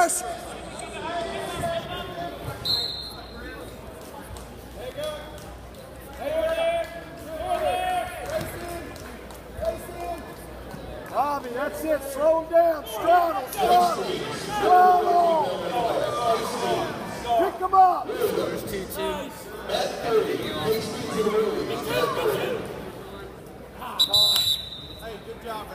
Pressure. Bobby, that's it. Slow him down. Straddle, straddle, straddle. Pick him up. There's two twos.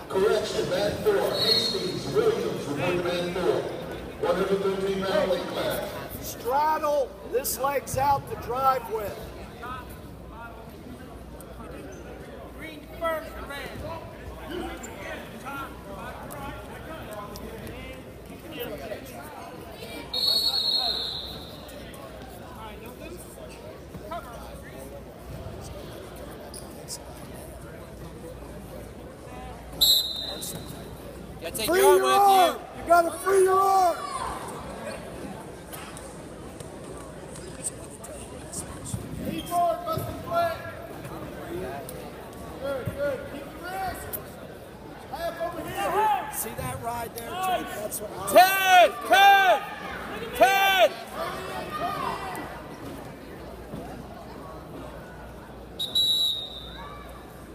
Correction, mat four, Hastings Williams, to mat four. 113 pound weight class. Straddle this leg's out to drive with. Green first, red. Gotta Free your arm your with arm. you. You gotta free your arm. Keep forward, busting flat. Good, good. Keep your wrist. Half over here. See that ride there, Jake? That's what I Ten! Ten! Ten!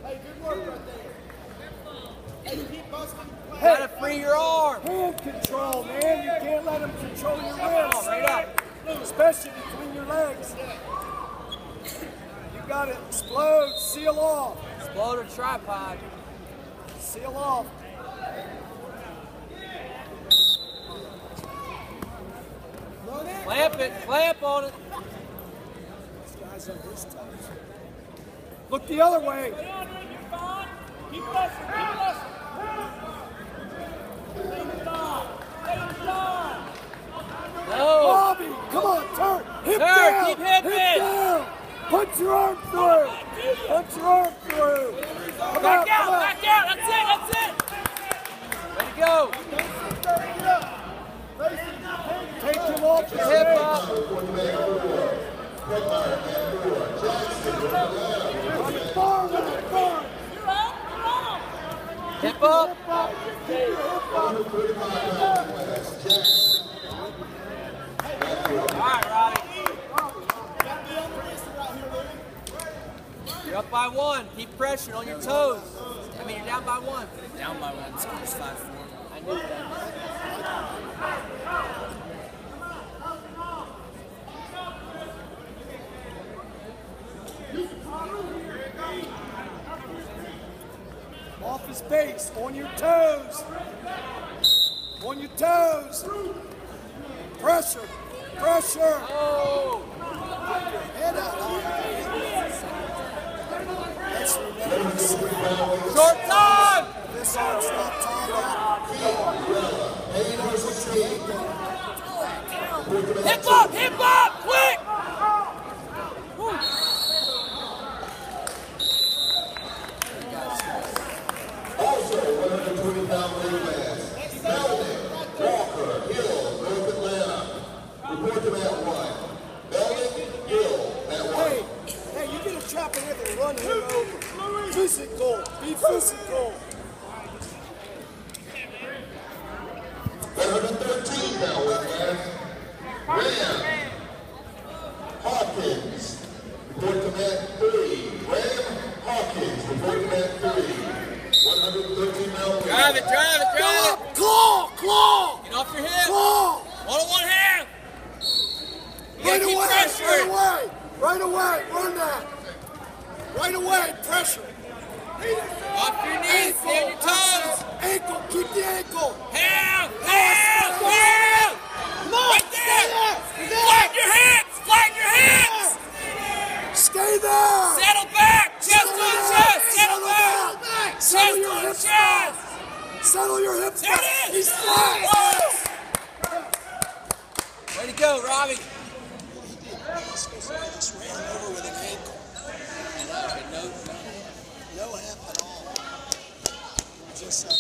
Hey, good work right there. Hey, keep busting. Gotta free your arm. Hand control, man. You can't let him control your wrist. Straight up. Especially between your legs. You gotta explode, seal off. Explode a tripod. Seal off. Clamp it. Clamp on it. This guy's on his toes. Look the other way. Keep busting, keep busting. No. Bobby, come on, turn. Hip Turn, down. keep. Hip down. Punch your arm through. Punch your arm through. Come Back out. come. Back out. That's it. That's it. Way to go. Take him off your Hip hip. up. Bar with it, bar. Hip up. All right, Robby. You're up by one. Keep pressure on your toes. I mean, you're down by one. Down by one, scores five four. I knew that. Off his base, on your toes. On your toes. Pressure, pressure. Oh. Head. Short time. This arm's not tied up. Hip up. Hip up. Quick. Also, 120 pound weight class. Melvin, Walker, Hill, North Atlanta. Report to mat one. Melvin, Hill, mat one. Hey, hey, you get a chop in there and run him over. Physical, be physical. 113 pound weight class. Ram, Hawkins. Report to mat three. Ram, Hawkins. Report to mat three. 113 pound weight Drive it. Drive it. Drive it. Claw, claw, Get off your hip. claw. One on one hand. Right away, right away, right away, run that. Right away, pressure. Off your knees. Stay on your toes. Ankle, keep the ankle. Hand. Hand. Hand. Come on, Right stay there. there. Stay Flatten your hips. Flatten your hips. Stay there. Settle back. Chest Settle on down. chest. Settle Settle back. down. Settle Chest your on hips chest. Settle your hips There back. it is. He's flat. Way to go, Robby. Just ran over with an no, no, no help at all. Just. Uh,